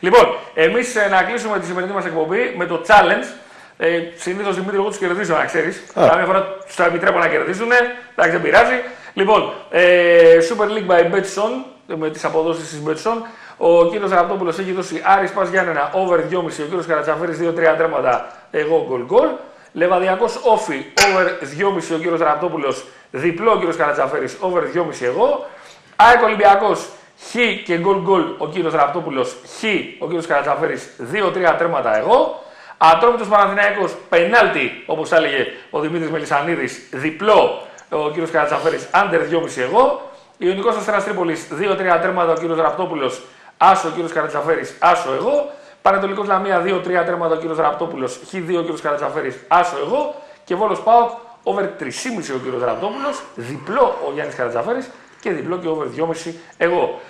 Λοιπόν, εμείς να κλείσουμε τη σημερινή μας εκπομπή με το challenge. Ε, Συνήθως Δημήτρη, εγώ τους κερδίζω, να ξέρεις. Καμιά φορά του επιτρέπω να κερδίσουν. Εντάξει, δεν πειράζει. Λοιπόν, ε, Super League by Betson, με τις αποδόσεις της Betson. Ο κύριος Ραπτόπουλος έχει δώσει Άρης Πας Γιάννενα over 2,5. Ο κύριος Καρατσαφέρη 2-3 τρέματα. Εγώ γκολ γκολ. Λεβαδιακός όφι over 2,5. Ο κύριος Ραπτόπουλος διπλό. Ο κύριος Καρατσαφέρη over 2,5 εγώ. ΑΕΚ Ολυμπιακός χ και γκολ γκολ. Ο κύριος Ραπτόπουλος χ. Ο κύριος Καρατσαφέρη 2-3 τρέματα εγώ. Ατρόμητος Παναθηναϊκός πενάλτη, όπως έλεγε ο Δημήτρης Μελισανίδης, διπλό ο κύριος Καρατσαφέρη, άντερ 2,5 εγώ. Ιωνικός Αστέρας Τρίπολης 2-3 τέρματα ο κύριος Ραπτόπουλος, άσο ο κύριος Καρατσαφέρη, άσο εγώ. Πανετολικός Λαμία 2-3 τέρματα ο κύριος Ραπτόπουλος, χ2 ο κύριος Καρατσαφέρη, άσο εγώ. Και βόλος Πάοκ, over 3,5 ο κύριος Ραπτόπουλος, διπλό ο Γιάννης Καρατσαφέρη και διπλό και over 2,5 εγώ.